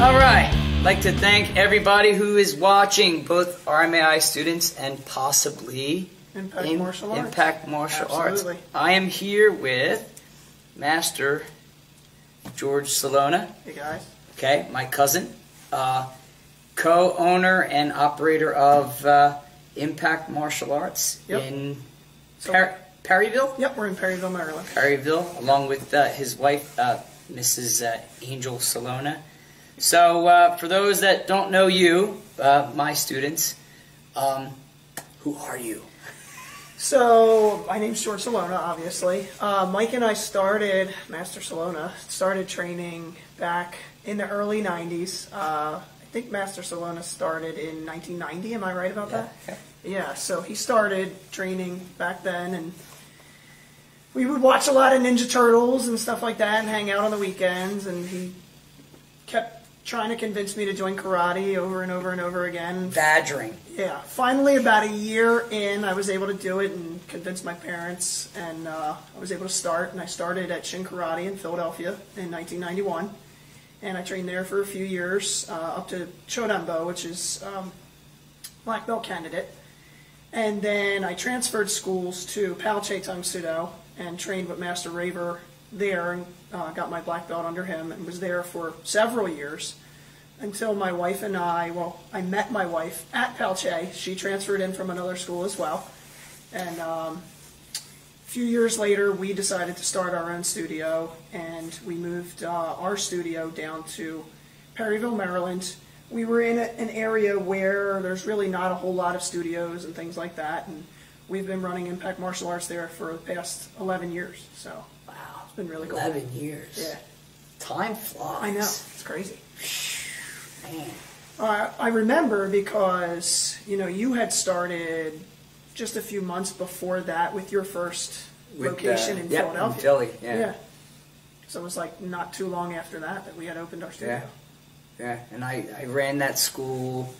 All right. I'd like to thank everybody who is watching, both RMAI students and possibly Impact in- Martial Arts. Impact Martial Absolutely. Arts. I am here with Master George Celona, Hey guys. okay, my cousin, uh, co-owner and operator of uh, Impact Martial Arts Yep. in So- Per- Perryville. Yep, we're in Perryville, Maryland. Perryville, along with uh, his wife, uh, Mrs. Uh, Angel Celona. So, uh, for those that don't know you, uh, my students, um, who are you? So my name's George Celona, obviously. Uh, Mike and I started Master Celona started training back in the early '90s. Uh, I think Master Celona started in 1990. Am I right about that? Okay. Yeah. So he started training back then, and we would watch a lot of Ninja Turtles and stuff like that, and hang out on the weekends. And he trying to convince me to join karate over and over and over again. Badgering. Yeah, finally, about a year in, I was able to do it and convince my parents, and uh, I was able to start. And I started at Shin Karate in Philadelphia in 1991, and I trained there for a few years uh, up to Chodanbo, which is um, black belt candidate. And then I transferred schools to Pal Tang Soo Do and trained with Master Raver there and uh, got my black belt under him and was there for several years until my wife and I, well, I met my wife at Palche. She transferred in from another school as well. And um, a few years later, we decided to start our own studio, and we moved uh, our studio down to Perryville, Maryland. We were in a, an area where there's really not a whole lot of studios and things like that, and we've been running Impact Martial Arts there for the past 11 years. So. It's been really cool. 11 years. Yeah, Time flies. I know. It's crazy. Man. Uh, I remember because you know you had started just a few months before that with your first With, location uh, in yeah, Philadelphia. In Philly, yeah. So it was like not too long after that that we had opened our studio. Yeah. And I, I ran that school,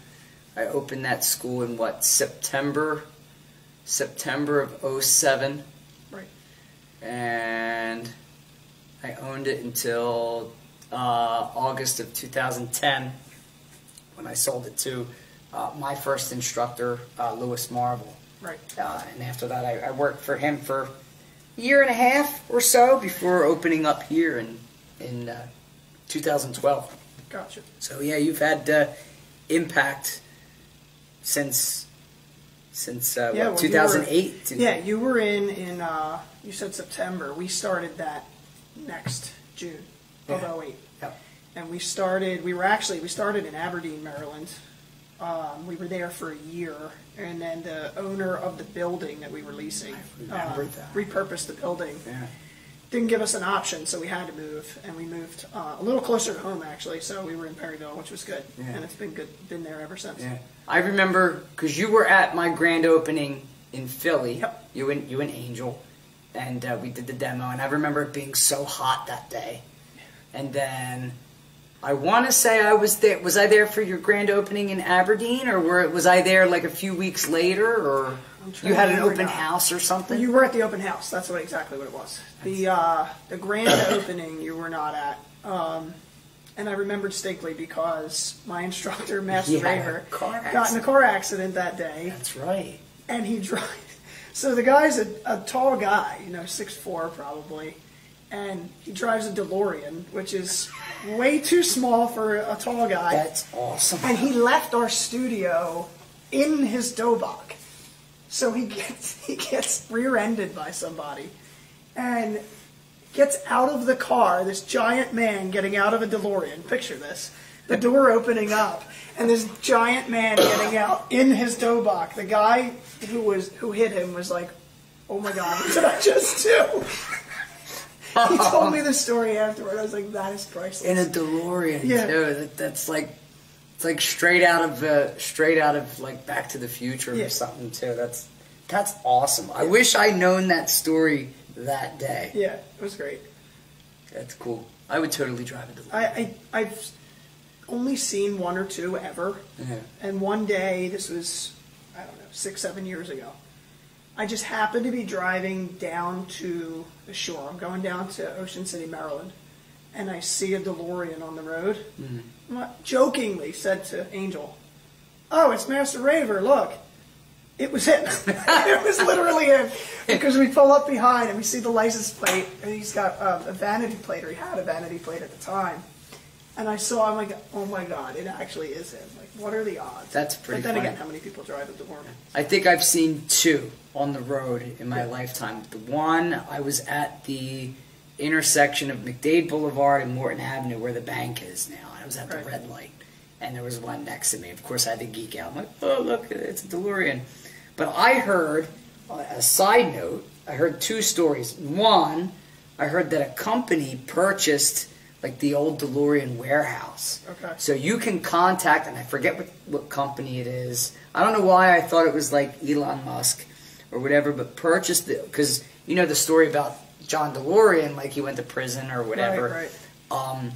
I opened that school in what, September? September of 07. Right. and I owned it until uh, August of 2010 when I sold it to uh, my first instructor, uh, Lewis Marvel. Right. Uh, and after that, I, I worked for him for a year and a half or so before opening up here in in uh, 2012. Gotcha. So yeah, you've had uh, impact since since uh, Yeah, what, well, you were- 2008. Yeah, you were in in uh, you said September. We started that next June of Yeah. 08. Yep. and we started. We were actually we started in Aberdeen, Maryland. Um, we were there for a year, and then the owner of the building that we were leasing remember that. repurposed the building. Yeah. Didn't give us an option, so we had to move, and we moved uh, a little closer to home actually. So we were in Perryville, which was good, Yeah. and it's been good. Been there ever since. Yeah, I remember because you were at my grand opening in Philly. Yep. You and you and Angel, and uh, we did the demo, and I remember it being so hot that day. And then I want to say I was there. Was I there for your grand opening in Aberdeen, or were, was I there like a few weeks later, or you had an open now. house or something? You were at the open house. That's what exactly what it was. The uh, the grand opening you were not at. Um, and I remembered distinctly because my instructor, Master Yeah, Raver, car got in a car accident that day, That's right. and he drives. So the guy's a, a tall guy, you know, six four probably, and he drives a DeLorean, which is way too small for a tall guy. That's awesome. and he left our studio in his Dobok. So he gets he gets rear-ended by somebody, and gets out of the car. This giant man getting out of a DeLorean. Picture this: the door opening up, and this giant man getting out in his Dobok. The guy who was who hit him was like, "Oh my God, what did I just do?" he told me the story afterward. I was like, "That is priceless." in a DeLorean Yeah. too. That, that's like it's like straight out of uh, straight out of like Back to the Future Yeah. or something too. That's that's awesome. I wish I'd known that story that day. yeah, it was great. That's cool. I would totally drive a DeLorean. I, I I've only seen one or two ever, Yeah. and one day this was I don't know six seven years ago. I just happened to be driving down to the shore. I'm going down to Ocean City, Maryland, and I see a DeLorean on the road. Mm-hmm. I'm jokingly said to Angel, "Oh, it's Master Raver. Look." It was him. it was literally him. Because we pull up behind and we see the license plate, and he's got um, a vanity plate, or he had a vanity plate at the time. And I saw, I'm like, oh my god, it actually is him. Like, what are the odds? That's pretty But then funny. again, how many people drive a DeLorean? I think I've seen two on the road in my Yeah. lifetime. The one I was at the intersection of McDade Boulevard and Morton Avenue where the bank is now. I was at the Right. red light, and there was one next to me. Of course, I had to geek out. I'm like, oh look, it's a DeLorean. But I heard a side note. I heard two stories. One, I heard that a company purchased like the old DeLorean warehouse. Okay. So you can contact, and I forget what, what company it is. I don't know why I thought it was like Elon Musk or whatever, but purchased it because you know the story about John DeLorean, like he went to prison or whatever. Right, right. Um,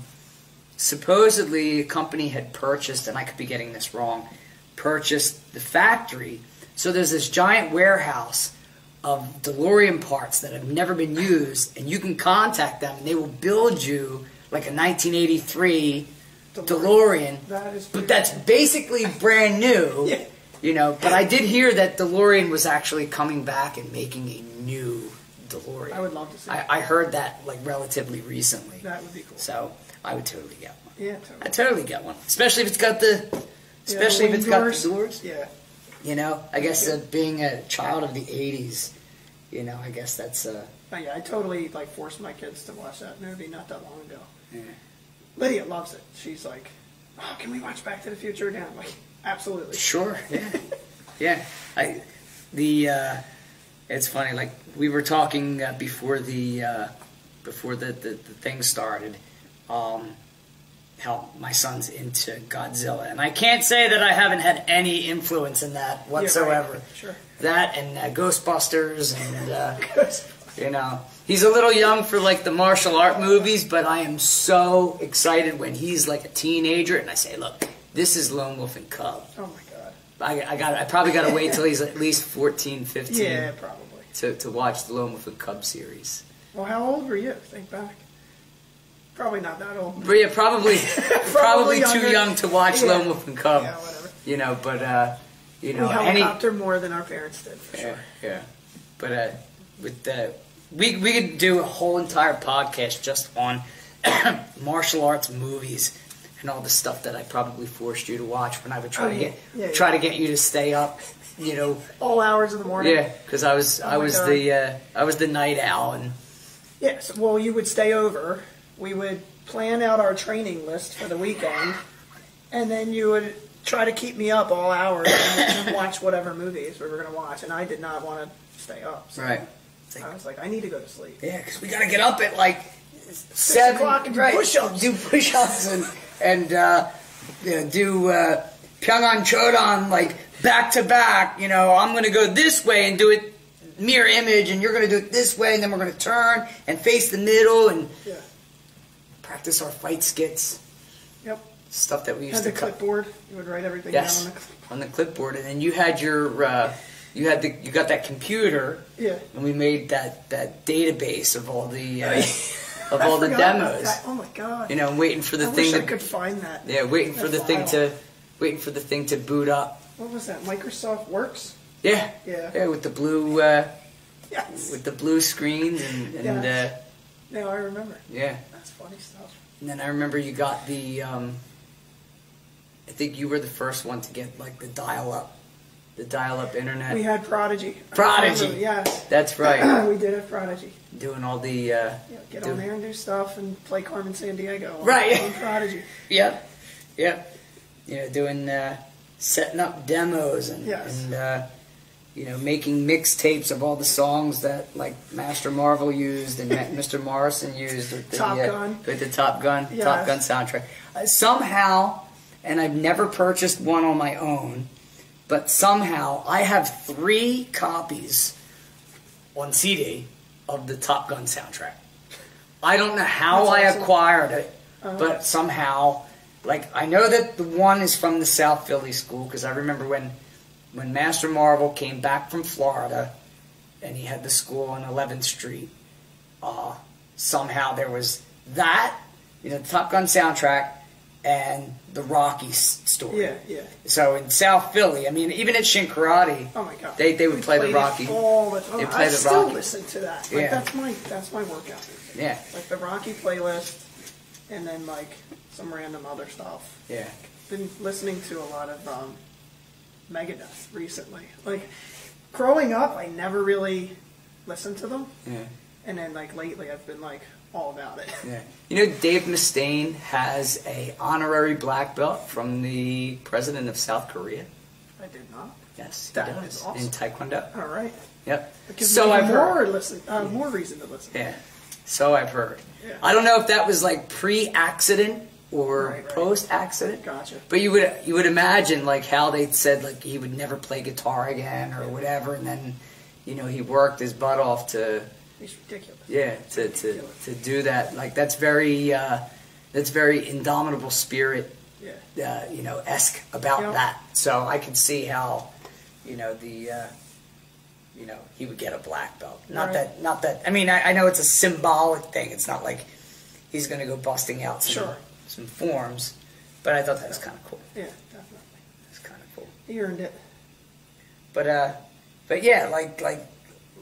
supposedly, a company had purchased, and I could be getting this wrong, purchased the factory. So there's this giant warehouse of DeLorean parts that have never been used, and you can contact them, and they will build you like a 1983 DeLorean. That is But that's basically brand new. Yeah. You know, but I did hear that DeLorean was actually coming back and making a new DeLorean. I would love to see I, it. I heard that like relatively recently. That would be cool. So I would totally get one. Yeah, totally. I totally. totally get one, especially if it's got the, Yeah, especially the if it's wing got the doors. Yeah. You know, I guess uh, being a child of the '80s, you know, I guess that's uh, But yeah, I totally like forced my kids to watch that movie not that long ago. Yeah. Lydia loves it. She's like, "Oh, can we watch Back to the Future again?" I'm like, absolutely. Sure. Yeah. yeah. I the uh, it's funny. Like we were talking uh, before the uh, before the, the the thing started. Um, how my son's into Godzilla, and I can't say that I haven't had any influence in that Yeah, right. whatsoever. Sure. That and uh, Ghostbusters, and uh, you know, he's a little young for like the martial art movies, but I am so excited when he's like a teenager, and I say, look, this is Lone Wolf and Cub. oh my god. I, I got. I probably got to wait till he's at least 14, 15 Yeah, probably. to, to watch the Lone Wolf and Cub series. Well, how old were you? Think back. Probably not that old. But yeah, probably probably, too young to watch Yeah. Lone Wolf and Cub. Yeah, whatever. You know, but uh, you We know, any helicopter more than our parents did, for yeah, sure. yeah. But uh, with the we we could do a whole entire podcast just on martial arts movies and all the stuff that I probably forced you to watch when I would try Oh, to get Yeah, yeah. try to get you to stay up. You know, All hours of the morning. Yeah, because I was Oh I was God. the uh, I was the night owl, and Yes. Well, you would stay over. We would plan out our training list for the weekend, and then you would try to keep me up all hours and, and watch whatever movies we were going to watch. And I did not want to stay up. So right. Like, I was like, I need to go to sleep. yeah, because we gotta get up at like seven o'clock and do right, push-ups. do push-ups and and uh, you know, do uh, Pyongan Chodan like back to back. You know, I'm gonna go this way and do it mirror image, and you're gonna do it this way, and then we're gonna turn and face the middle and Yeah. practice our fight skits. Yep. Stuff that we used Had the to cut. clipboard. You would write everything Yes, down on the. on the clipboard, and then you had your uh, you had the you got that computer, Yeah. and we made that that database of all the uh, of all the demos. Oh my god. You know, waiting for the I thing wish I could find that. yeah, waiting for the thing to waiting for the thing to boot up. What was that? Microsoft Works. Yeah, Yeah. yeah, with the blue uh, Yes. with the blue screens and, and Yes. uh, Now I remember. yeah. That's funny stuff. And then I remember you got the um, I think you were the first one to get like the dial up, the dial up internet. We had Prodigy. Prodigy. remember, Yes. That's right. we did have Prodigy. Doing all the uh, Yeah, get on there and do stuff and play Carmen Sandiego. on- Right. On Prodigy. Yep, yep. You know, doing uh, setting up demos and Yes. and uh, you know making mixtapes of all the songs that like Master Marvel used and Mr. Morrison used with the Top uh, Gun. with the Top Gun Yes. Top Gun soundtrack. Uh, somehow, and I've never purchased one on my own, but somehow I have three copies on CD of the Top Gun soundtrack. I don't know how That's I awesome. acquired it, Uh-huh. but somehow, like I know that the one is from the South Philly school because I remember when when Master Marvel came back from Florida and he had the school on 11th Street. Uh, somehow there was that, you know, the Top Gun soundtrack and the Rocky story. Yeah, yeah. So in South Philly, I mean, even at Shin Karate, Oh my god. they they would play the Rocky. all the time. They play I the still Rocky. listen to that. Like Yeah. that's my that's my workout music. Yeah, Like the Rocky playlist, and then like some random other stuff. yeah, Been listening to a lot of um, Megadeth recently. Like growing up, I never really listened to them, yeah, and then like lately, I've been like all about it. yeah. You know, Dave Mustaine has a honorary black belt from the president of South Korea. I did not. Yes, he That does is awesome. in Taekwondo. All right. Yep. So I've more heard. listen, uh, more reason to listen. Yeah. So I've heard. Yeah. I don't know if that was like pre-accident or Right, right. post-accident. Gotcha. But you would you would imagine like how they said like he would never play guitar again or whatever, and then you know he worked his butt off to It's ridiculous. yeah to to, to do that. Like that's very uh, that's very indomitable spirit Yeah. uh, you know esque about Yeah. that. So I can see how you know the uh, you know he would get a black belt. Not Right. that not that I mean I, I know it's a symbolic thing. It's not like he's going to go busting out some Sure. some forms, but I thought that was kind of cool. Yeah, definitely. It's kind of cool. He earned it. But uh, but yeah, like like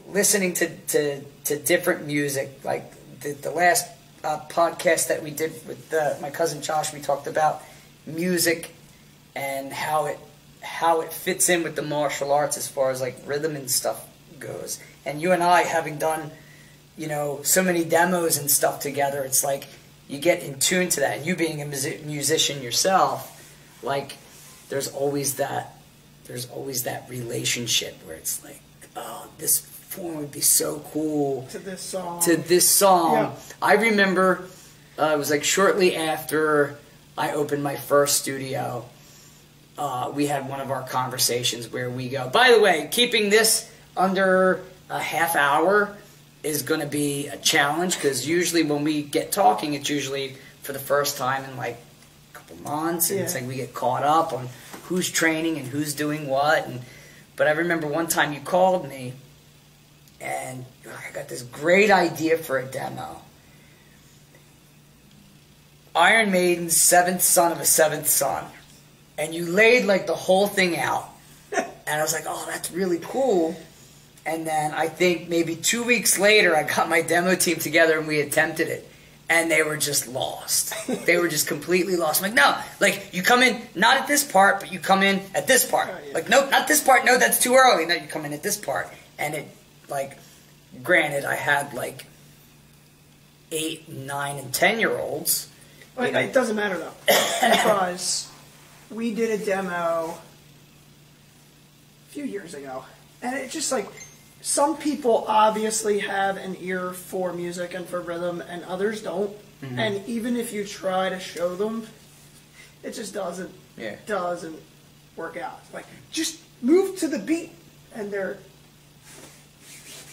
listening to to, to different music. Like the the last uh, podcast that we did with my cousin Josh, we talked about music and how it how it fits in with the martial arts as far as like rhythm and stuff goes. And you and I having done you know so many demos and stuff together, it's like you get in tune to that. And you being a musi- musician yourself, like there's always that there's always that relationship where it's like, oh, this form would be so cool To this song. to this song. Yeah. I remember uh, it was like shortly after I opened my first studio. Uh, we had one of our conversations where we go. By the way, keeping this under a half hour is going to be a challenge because usually when we get talking, it's usually for the first time in like a couple months, and it's like we get caught up on who's training and who's doing what. And but I remember one time you called me and I got this great idea for a demo. Iron Maiden's seventh son of a seventh son. And you laid like the whole thing out. And I was like, oh, that's really cool. And then I think maybe two weeks later, I got my demo team together and we attempted it. And they were just lost. they were just completely lost. I'm like, no, like you come in not at this part, but you come in at this part. Oh, yeah. Like, no, not this part. No, that's too early. No, you come in at this part. And it, like, granted, I had like eight, nine, and ten year olds. You it doesn't matter though, because we did a demo a few years ago, and it just like some people obviously have an ear for music and for rhythm, and others don't. Mm-hmm. And even if you try to show them, it just doesn't Yeah. doesn't work out. Like just move to the beat, and they're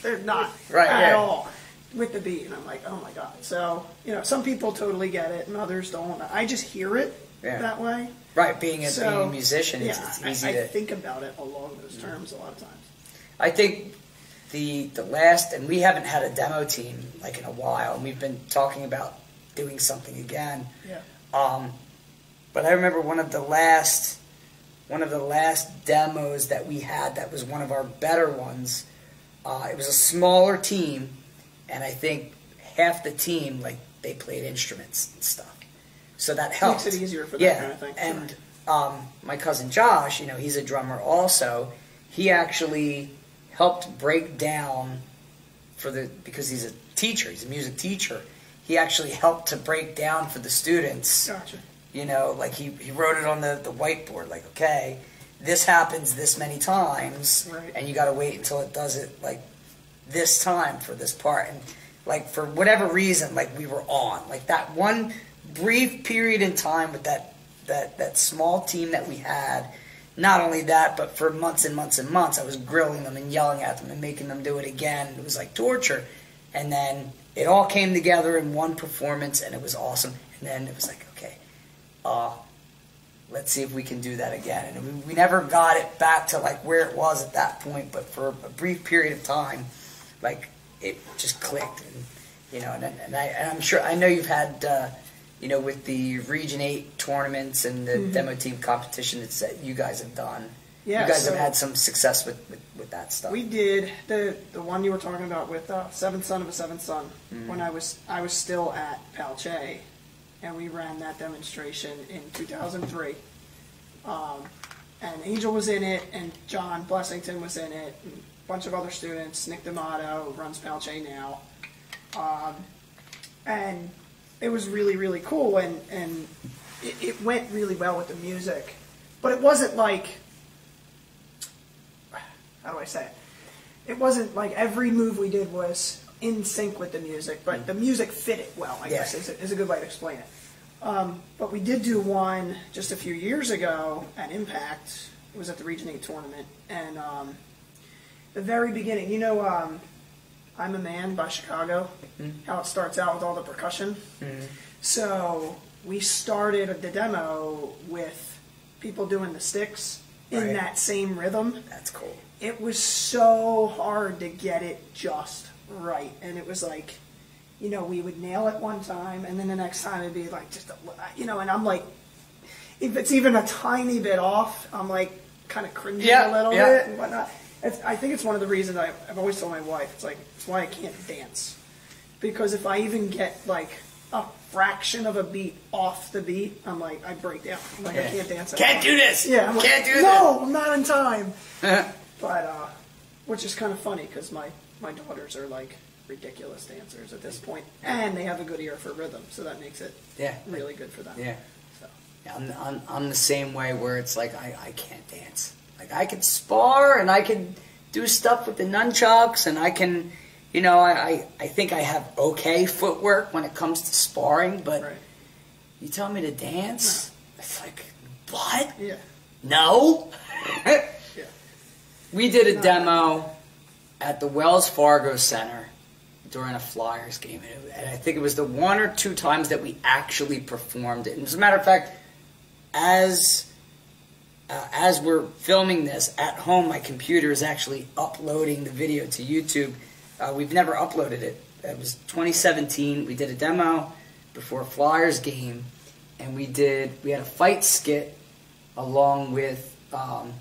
they're not Right, at yeah. all with the beat, and I'm like, oh my god. So you know, some people totally get it, and others don't. I just hear it Yeah. that way. Right, being a, So being a musician, yeah, it's I- easy I, to. think about it along those terms a lot of times. I think the the last, and we haven't had a demo team like in a while, and we've been talking about doing something again. Yeah. Um, but I remember one of the last one of the last demos that we had that was one of our better ones. Uh, it was a smaller team, and I think half the team like they played instruments and stuff. So that helped. Makes it easier for that yeah. kind of thing, And um, my cousin Josh, you know, he's a drummer also. He actually helped break down for the because he's a teacher, he's a music teacher. He actually helped to break down for the students. Gotcha. You know, like he, he wrote it on the, the whiteboard, like, okay, this happens this many times, Right. and you got to wait until it does it like this time for this part. And like for whatever reason, like we were on, like that one brief period in time with that that that small team that we had. Not only that, but for months and months and months, I was grilling them and yelling at them and making them do it again. It was like torture. And then it all came together in one performance, and it was awesome. And then it was like, okay, uh, let's see if we can do that again. And we, we never got it back to like where it was at that point, but for a brief period of time, like it just clicked, and you know, and, and I, and I'm sure I know you've had uh, you know, with the Region Eight tournaments and the demo team competition that's that you guys have done. Yeah, you guys so- have had some success with, with, with that stuff. We did the the one you were talking about with uh, Seventh Son of a Seventh Son. Mm-hmm. When I was I was still at Palche, and we ran that demonstration in 2003. Um, and Angel was in it, and John Blessington was in it, and a bunch of other students. Nick D'Amato runs Palche now, um, and it was really really cool, and and it, it went really well with the music, but it wasn't like how do I say it? It wasn't like every move we did was in sync with the music, but the music fit it well. I guess is a, is a good way to explain it. Um, but we did do one just a few years ago at Impact. It was at the Region Eight tournament, and um, the very beginning, you know, um, "I'm a Man" by Chicago. How it starts out with all the percussion. So we started the demo with people doing the sticks in Right. that same rhythm That's cool. it was so hard to get it just right and it was like you know we would nail it one time and then the next time it'd be like just a, you know and i'm like if it's even a tiny bit off i'm like kind of cringing Yeah, a little yeah. bit and whatnot. It's, i think it's one of the reasons I, i've always told my wife it's like it's why i can't dance. Because if i even get like a fraction of a beat off the beat i'm like i break down. I'm like i can't dance Can't anymore. do this. yeah I'm Can't do no i'm not in time. But uh, which is kind of funny because my my daughters are like ridiculous dancers at this point, and they have a good ear for rhythm, so that makes it yeah. really good for them. Yeah. So, Yeah, I'm, I'm, I'm the same way where it's like I, I can't dance. Like I can spar and I can do stuff with the nunchucks and I can, you know, I, I, I think I have okay footwork when it comes to sparring, but right. you tell me to dance, it's like, what? Yeah. No. Yeah. we did a No. demo at the Wells Fargo Center during a Flyers game, and I think it was the one or two times that we actually performed it. And as a matter of fact, as uh, as we're filming this at home, my computer is actually uploading the video to YouTube. Uh, we've never uploaded it. It was 2017. We did a demo before a Flyers game, and we did we had a fight skit along with um,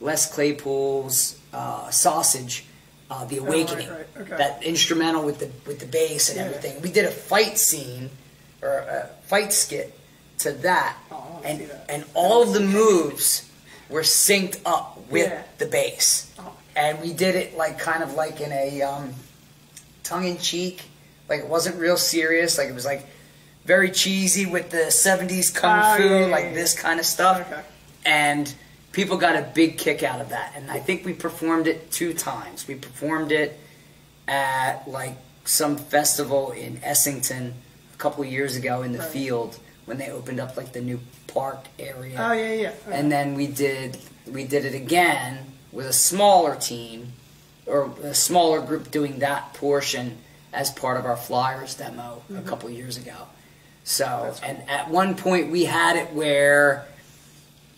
Les Claypool's uh, Sausage, uh, The right, Awakening. right, okay. That instrumental with the with the bass and Yeah. everything. We did a fight scene or a fight skit to that, Oh, and that. and all of the moves were synced up with Yeah. the bass, Oh. and we did it like kind of like in a um, tongue in cheek, like it wasn't real serious, like it was like very cheesy with the '70s kung Ah, fu, yeah, like this kind of stuff, Okay. and people got a big kick out of that. And I think we performed it two times. We performed it at like some festival in Essington a couple years ago in the Right. field when they opened up like the new park area. Oh yeah, yeah. Okay. And then we did we did it again with a smaller team or a smaller group doing that portion as part of our Flyers demo a couple years ago. So, Mm-hmm. Cool. and at one point we had it where,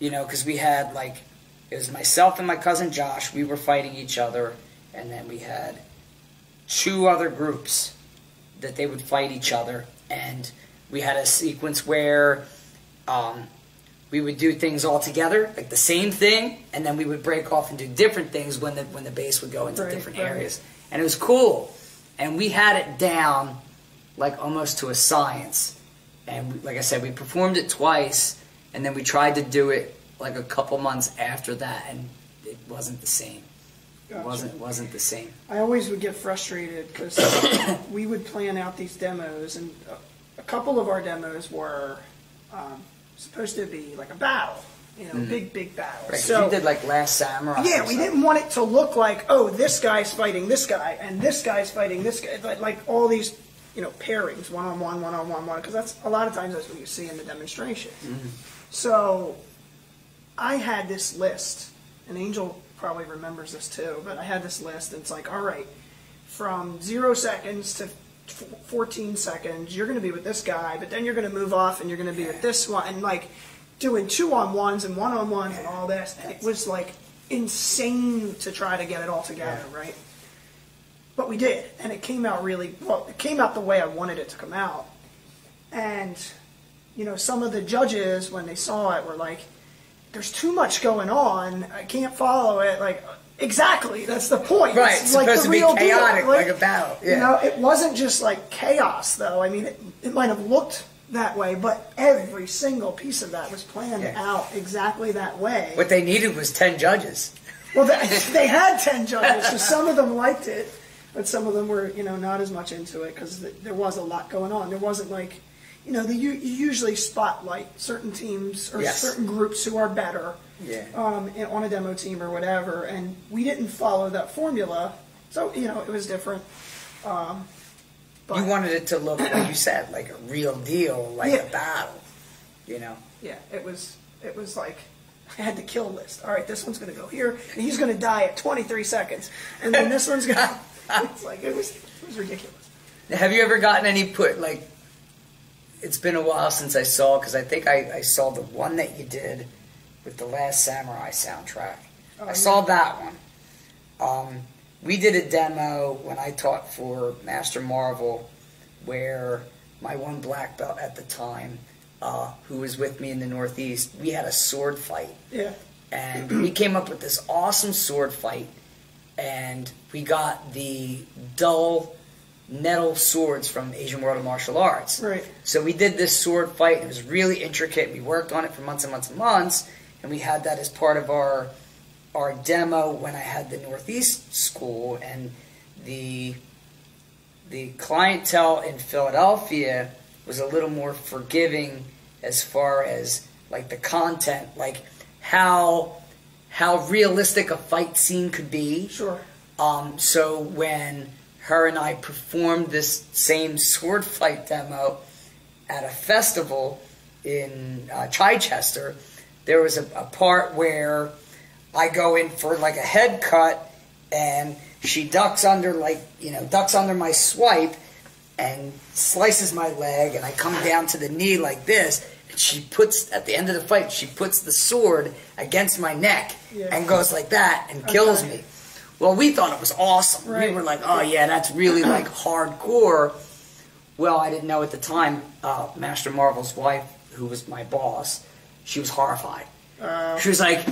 you know, because we had like it was myself and my cousin Josh. We were fighting each other, and then we had two other groups that they would fight each other, and we had a sequence where um, we would do things all together, like the same thing, and then we would break off and do different things when the when the bass would go into Right, different right. areas, and it was cool, and we had it down like almost to a science, and we, like I said, we performed it twice, and then we tried to do it like a couple months after that, and it wasn't the same. It wasn't wasn't the same. I always would get frustrated because we would plan out these demos, and a, a couple of our demos were um, supposed to be like a battle, you know, big, big battle. Right, so you did like Last Samurai. yeah, we didn't want it to look like, oh, this guy's fighting this guy, and this guy's fighting this guy, like, like all these, you know, pairings, one on one, one on one, one, because that's a lot of times that's what you see in the demonstration. Mm-hmm. So I had this list, and Angel probably remembers this too, but I had this list, and it's like, all right, from zero seconds to 14 seconds, you're going to be with this guy, but then you're going to move off and you're going to be with this one, and like doing two on ones and one on ones and all this. And it was like insane to try to get it all together, right? But we did, and it came out really well. It came out the way I wanted it to come out, and you know, some of the judges, when they saw it, were like, there's too much going on. I can't follow it. Like, exactly. That's the point. Right, it's supposed to be real deal. chaotic, like a battle, Yeah. You know, it wasn't just like chaos, though. I mean, it, it might have looked that way, but every single piece of that was planned Yeah. out exactly that way. What they needed was 10 judges. Well, they, they had 10 judges, so some of them liked it, but some of them were, you know, not as much into it because there was a lot going on. There wasn't like, you know, the, you you usually spotlight certain teams or Yes. certain groups who are better Yeah. um, in, on a demo team or whatever, and we didn't follow that formula, so, you know, it was different. Um, but, You wanted it to look, like you said, like a real deal, like Yeah. a battle. You know? yeah, it was, it was like, I had the kill list. All right, this one's going to go here, and he's going to die at 23 seconds, and then this one's going to. It's like it was, it was ridiculous. Have you ever gotten any put, like, it's been a while since I saw, because I think I, I saw the one that you did with the Last Samurai soundtrack. Oh, I yeah. saw that one. Um, we did a demo when I taught for Master Marvel where my one black belt at the time, uh, who was with me in the Northeast, we had a sword fight. Yeah, And we came up with this awesome sword fight. And we got the dull metal swords from Asian World of Martial Arts. right. So we did this sword fight. It was really intricate. We worked on it for months and months and months, and we had that as part of our our demo when I had the Northeast school and the the clientele in Philadelphia was a little more forgiving as far as like the content, like how how realistic a fight scene could be. Sure. Um, so when her and I performed this same sword fight demo at a festival in uh, Chichester, there was a, a part where I go in for like a head cut, and she ducks under like you know ducks under my swipe, and slices my leg, and I come down to the knee like this. And she puts at the end of the fight, she puts the sword against my neck Yeah. and goes like that and kills Okay. me. Well, we thought it was awesome. Right. We were like, oh yeah, that's really like hardcore. Well, I didn't know at the time, uh, Master Marvel's wife, who was my boss, she was horrified. Uh, She was like,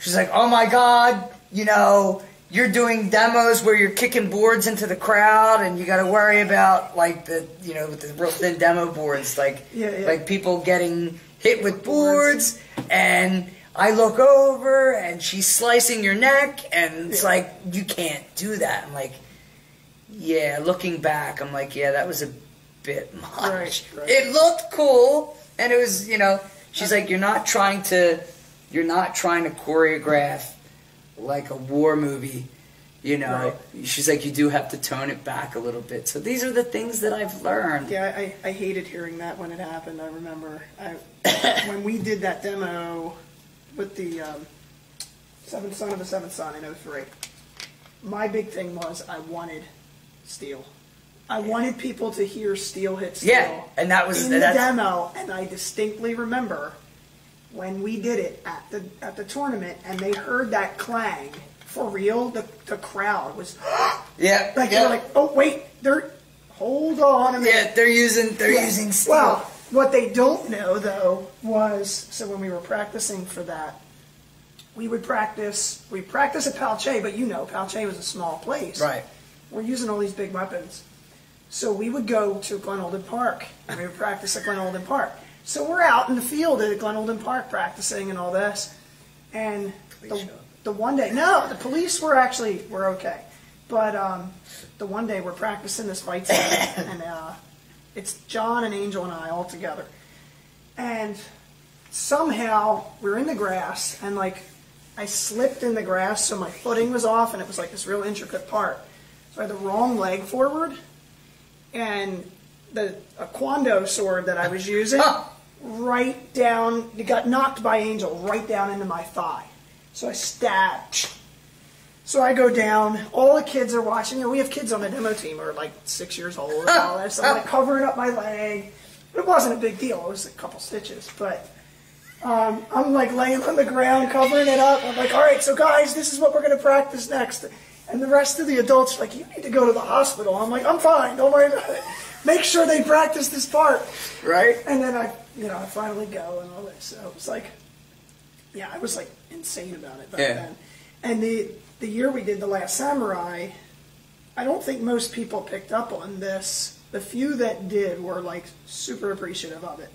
she's like, oh my god, you know, you're doing demos where you're kicking boards into the crowd, and you got to worry about like the, you know, with the real thin demo boards, like, Yeah, yeah. like people getting hit with boards, and I look over, and she's slicing your neck, and it's Yeah. like you can't do that. I'm like, yeah, looking back, I'm like, yeah, that was a bit much. Right, right. It looked cool, and it was, you know, she's like, you're not trying to, you're not trying to choreograph like a war movie, you know. She's like, you do have to tone it back a little bit. So these are the things that I've learned. yeah, I, I hated hearing that when it happened. I remember I, when we did that demo with the um, Seventh Son of the Seventh Son in 03. My big thing was I wanted steel. I wanted people to hear steel hit steel. Yeah, and that was in the demo, and I distinctly remember when we did it at the at the tournament, and they heard that clang for real. The the crowd was yeah, like yeah. they're like, oh wait, they're hold on a minute. yeah, they're using they're Yeah. using steel. Well, what they don't know though was so when we were practicing for that, we would practice. We practice at Palche, but you know, Palche was a small place. right. We're using all these big weapons. So we would go to Glenolden Park and we would practice at Glenolden Park. So we're out in the field at Glenolden Park practicing and all this. And the, the one day, no, the police were actually, were okay. But um, the one day we're practicing this fight scene and uh, it's John and Angel and I all together. And somehow we're in the grass and like I slipped in the grass so my footing was off and it was like this real intricate part. So I had the wrong leg forward and the a Kwando sword that I was using Ah. right down it got knocked by Angel right down into my thigh. So I stabbed. So I go down. All the kids are watching. You know, we have kids on the demo team who are like six years old and all this. I'm like covering up my leg. It wasn't a big deal. It was a couple stitches, but um, I'm like laying on the ground, covering it up. I'm like, all right, so guys, this is what we're going to practice next. And the rest of the adults are like, you need to go to the hospital. I'm like, I'm fine. Don't worry about it. Make sure they practice this part. Right? And then I you know, I finally go and all this. So it was like, yeah, I was like insane about it back Yeah. then. And the the year we did the Last Samurai, I don't think most people picked up on this. The few that did were like super appreciative of it.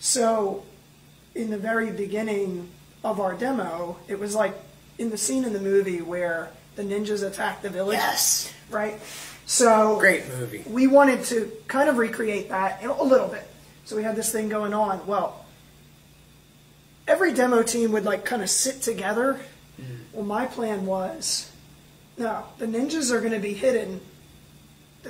So, in the very beginning of our demo, it was like in the scene in the movie where the ninjas attack the village. Yes. Right? So Great movie. we wanted to kind of recreate that in a little bit. So we had this thing going on. Well, every demo team would like kind of sit together. Mm. Well, my plan was, no, the ninjas are going to be hidden.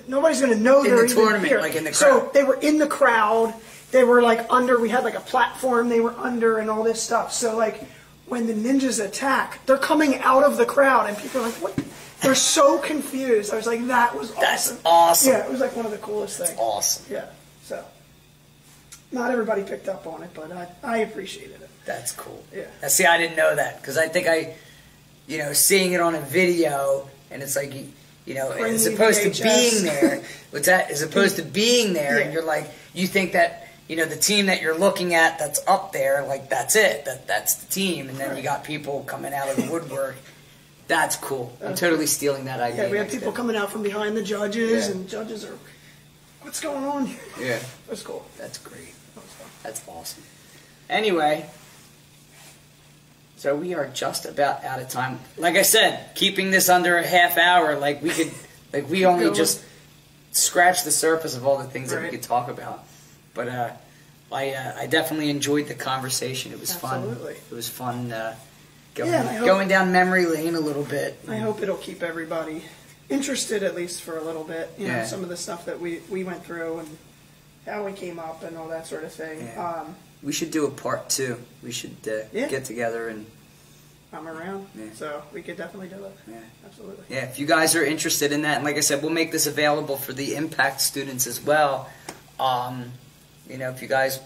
Nobody's going to know In they're the tournament, here. like in the crowd. So they were in the crowd. They were like under. We had like a platform they were under and all this stuff. So like when the ninjas attack, they're coming out of the crowd, and people are like, "What?" They're so confused. I was like, "That was awesome." That's awesome. Yeah, it was like one of the coolest things. Awesome. Yeah. Not everybody picked up on it, but I, I appreciated it. That's cool. Yeah. Now, see, I didn't know that because I think I, you know, seeing it on a video and it's like, you, you know, Bring as opposed to being there, what's that? As opposed to being there, and you're like, you think that, you know, the team that you're looking at that's up there, like that's it, that that's the team, and then you got people coming out of the woodwork. That's cool. I'm totally stealing that idea. Yeah, we have people time. coming out from behind the judges, Yeah. and judges are, what's going on here? Yeah, that's cool. that's great. That was fun. That's awesome. Anyway, so we are just about out of time. Like I said, keeping this under a half hour, like we could, like we only just scratched the surface of all the things that we could talk about. But uh, I, uh, I definitely enjoyed the conversation. It was Absolutely. fun. It was fun uh, going, Yeah, hope- going down memory lane a little bit. I hope it'll keep everybody interested at least for a little bit. You know, some of the stuff that we, we went through and how we came up and all that sort of thing. Yeah. Um, We should do a part two. We should uh, Yeah. get together and I'm around, Yeah. so we could definitely do it. Yeah. Absolutely. Yeah, if you guys are interested in that, and like I said, we'll make this available for the impact students as well. Um, you know, if you guys,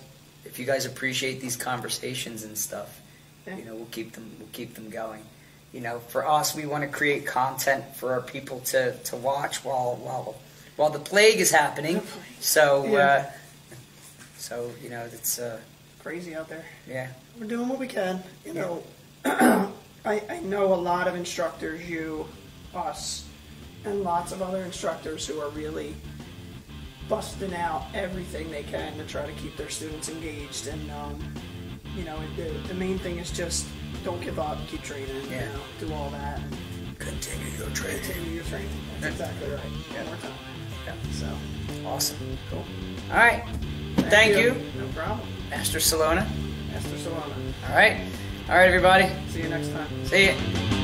if you guys appreciate these conversations and stuff, Yeah. you know, we'll keep them, we'll keep them going. You know, for us, we want to create content for our people to, to watch while while while the plague is happening. The plague. So, uh, so you know, it's uh, Crazy out there. yeah, We're doing what we can. You Yeah. know, I, I know a lot of instructors, you, us, and lots of other instructors who are really busting out everything they can to try to keep their students engaged. And, um, you know, the, the main thing is just don't give up, keep training, Yeah. you know, do all that, continue your training. continue your training. That's exactly right. Yeah. More time. Yeah. So, Awesome. cool. All right. Thank you, No problem. Master Celona. Esther Celona. All right. All right, everybody. See you next time. See you.